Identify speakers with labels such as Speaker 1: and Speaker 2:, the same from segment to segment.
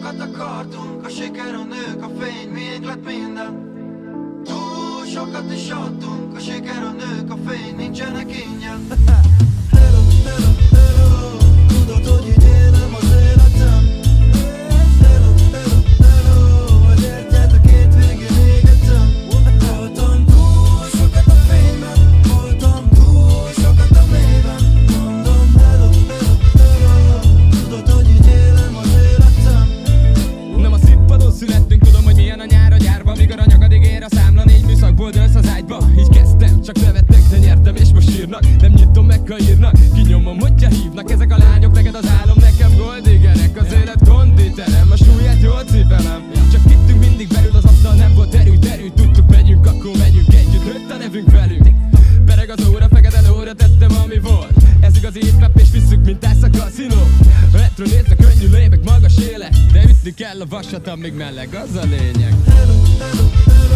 Speaker 1: sokat akartunk, a siker, a nők, a fény, miénk lett minden. Túl sokat is adtunk, a siker, a nők, a fény, nincsenek ingyen
Speaker 2: Nem nyitom meg, ha írnak, kinyomom, hogyha hívnak. Ezek a lányok, neked az álom, nekem goldigerek Az élet konditerem, a súlyát jól cipelem. Csak ittünk mindig belül az asztal, nem volt erő, terű. Tudtuk, megyünk, akkor megyünk együtt, nőtt a nevünk velünk. Pereg az óra, fekete lóra tettem, ami volt. Ez igazi hip és visszük, mint állsz a kaszinó. Retro nézd a könnyű lébek, magas élet De ütni kell a vasat, amíg meleg, az a lényeg.
Speaker 1: Hello, hello, hello,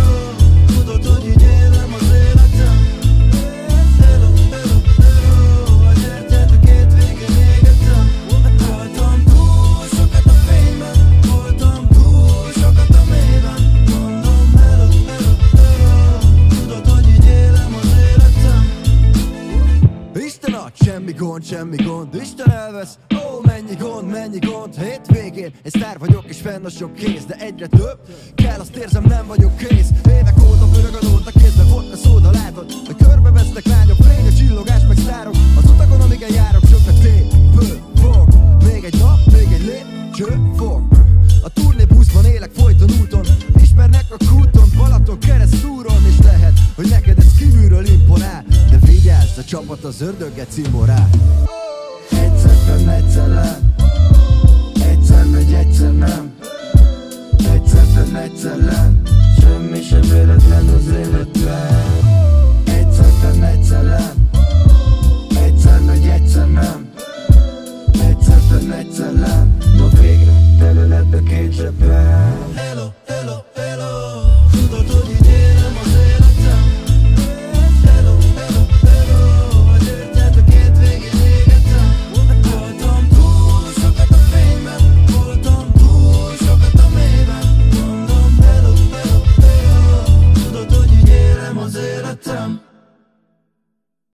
Speaker 3: Isten ad, semmi gond, semmi gond Isten elvesz, ó, mennyi gond, mennyi gond. Hétvégén egy sztár vagyok és fenn a sok kéz De egyre több, kell azt érzem nem vagyok kész. Évek óta pörög a nóta kézbe volt a szóda látod? Hogy körbevesznek lányok, fény, a csillogás meg sztárok. Az utakon amiken járok sok a tépő fog. Még egy nap, még egy lépcső fog. A turnébuszban élek folyton úton. Ismernek a kúton, Balaton Mert az ördöget cimborá Egyszer fönn, egyszer len Egyszer megy, egyszer nem. Egyszer fönn, egyszer len Semmi sem véletlen az életben. Egyszer fönn, egyszer len Egyszer megy, egyszer nem. Egyszer fönn, egyszer len Ma végre tele lett a két zsebben
Speaker 1: Hello.